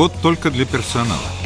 Вход только для персонала.